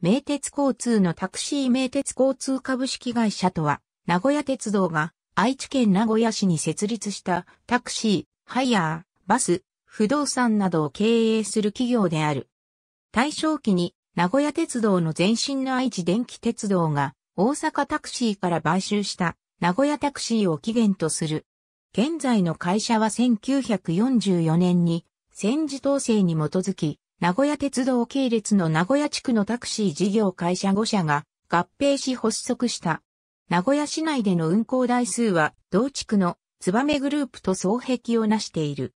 名鉄交通のタクシー名鉄交通株式会社とは、名古屋鉄道が愛知県名古屋市に設立したタクシー、ハイヤー、バス、不動産などを経営する企業である。大正期に名古屋鉄道の前身の愛知電気鉄道が大阪タクシーから買収した名古屋タクシーを起源とする。現在の会社は1944年に戦時統制に基づき名古屋鉄道系列の名古屋地区のタクシー事業会社5社が合併し発足した。名古屋市内での運行台数は同地区のツバメグループと双璧をなしている。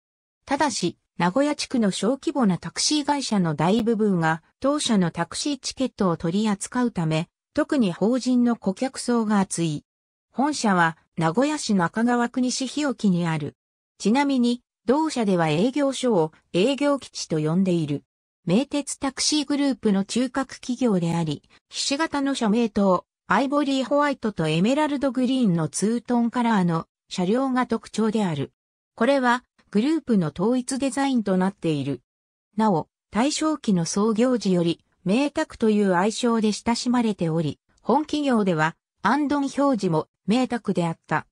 ただし、名古屋地区の小規模なタクシー会社の大部分が当社のタクシーチケットを取り扱うため、特に法人の顧客層が厚い。本社は名古屋市中川区西日置にある。ちなみに、同社では営業所を営業基地と呼んでいる。名鉄タクシーグループの中核企業であり、ひし形の社名とアイボリーホワイトとエメラルドグリーンのツートンカラーの車両が特徴である。これはグループの統一デザインとなっている。なお、大正期の創業時より、名卓という愛称で親しまれており、本企業では、アンドン表示も名卓であった。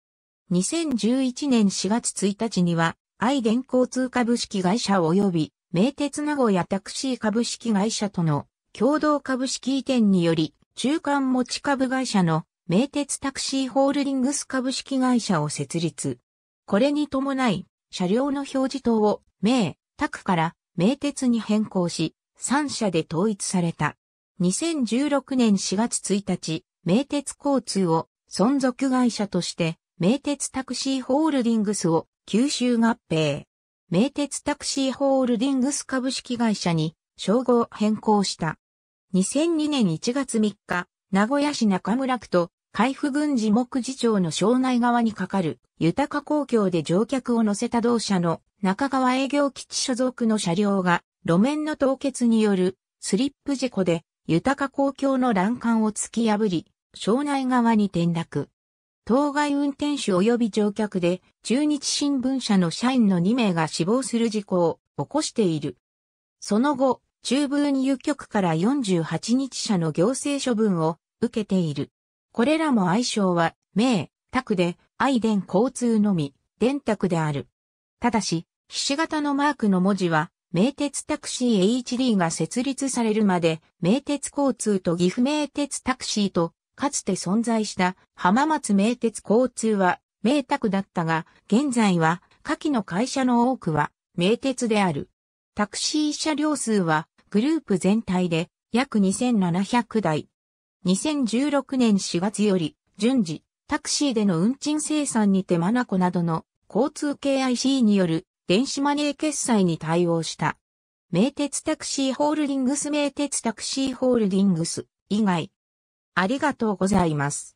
2011年4月1日には、愛電交通株式会社及び、名鉄名古屋タクシー株式会社との共同株式移転により、中間持ち株会社の名鉄タクシーホールディングス株式会社を設立。これに伴い、車両の表示灯を名、タクから名鉄に変更し、3社で統一された。2016年4月1日、名鉄交通を存続会社として、名鉄タクシーホールディングスを吸収合併。名鉄タクシーホールディングス株式会社に称号変更した。2002年1月3日、名古屋市中村区と海部郡地木事長の庄内側にかかる豊か公共で乗客を乗せた同社の中川営業基地所属の車両が路面の凍結によるスリップ事故で豊か公共の欄干を突き破り、庄内側に転落。当該運転手及び乗客で中日新聞社の社員の2名が死亡する事故を起こしている。その後、中部運輸局から48日社の行政処分を受けている。これらも愛称は、名、宅で、愛電交通のみ、電卓である。ただし、ひし形のマークの文字は、名鉄タクシー HD が設立されるまで、名鉄交通と岐阜名鉄タクシーと、かつて存在した浜松名鉄交通は名宅だったが、現在は下記の会社の多くは名鉄である。タクシー車両数はグループ全体で約2700台。2016年4月より順次タクシーでの運賃生産にてマナコなどの交通系 IC による電子マネー決済に対応した。名鉄タクシーホールディングス名鉄タクシーホールディングス以外。ありがとうございます。